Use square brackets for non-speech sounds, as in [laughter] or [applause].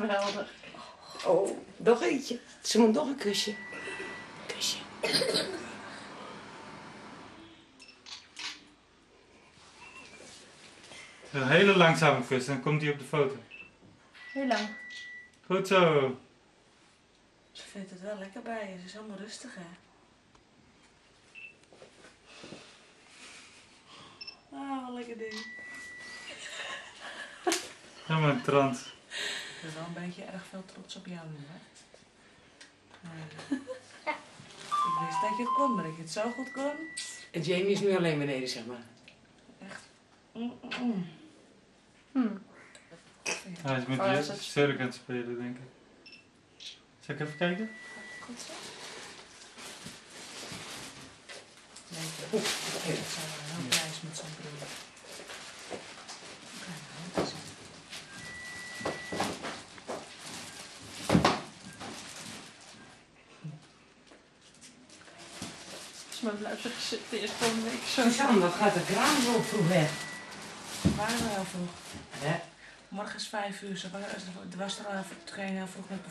Geweldig. Oh, nog eentje. Ze moet nog een kusje. Kusje. Een hele langzame kus, dan komt hij op de foto. Heel lang. Goed zo. Ze vindt het wel lekker bij je. Ze is helemaal rustig, hè? Ah, wat lekker ding. Helemaal in trance. Ik ben wel een beetje erg veel trots op jou nu, hè? Ja. [laughs] Ik wist dat je het kon, maar dat je het zo goed kon. En Jamie is nu alleen beneden, zeg maar. Mm, mm, mm. Hm. Hij is met Oh, je is het- Surk aan het spelen, denk ik. Zal ik even kijken? Goed zo. Nee, ik ben heel blij is met zo'n Als mijn blijft zitten eerst volgende week zo. Suzanne, wat gaat de kraan zo vroeg weg? Waren we heel vroeg. Hè? Morgen is vijf uur. Ze was, er was er al even, toen ging heel vroeg met